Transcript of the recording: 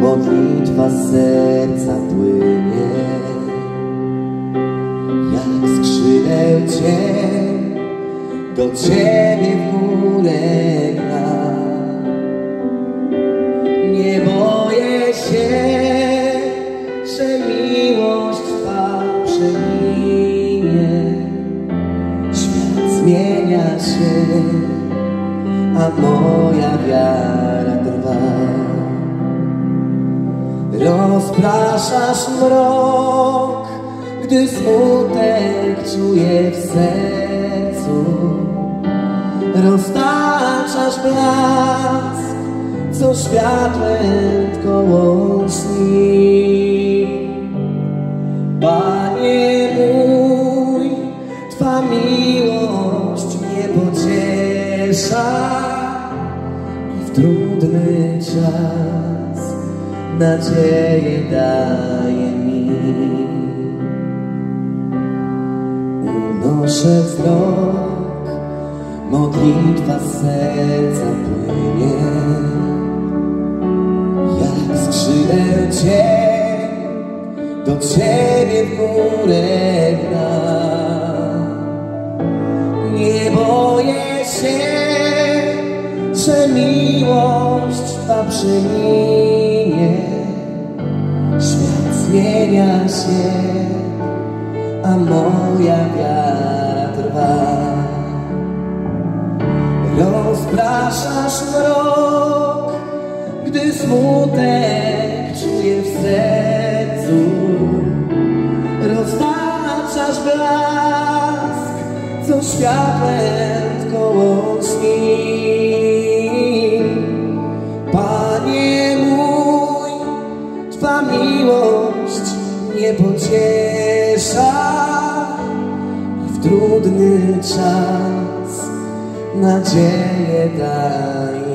Modlitwa serca płynie. Jak skrzydeł cień do Ciebie w Nie boję się, że miłość Twa przeminie Świat zmienia się a moja wiara trwa. Rozpraszasz mrok, gdy smutek czuję w sercu. Roztaczasz blask, co światłem koło śni. Panie mój, Twa miłość mnie pociesza i w trudny czas nadzieję daje mi. Unoszę wzrok, z serca płynie, jak skrzydeł cień do Ciebie w górę gra. Nie boję się, że miłość Twa przeminie. Świat zmienia się, a moja wiara trwa. Co światłem koło śni. Panie mój, Twa miłość mnie pociesza i w trudny czas nadzieję daje mi.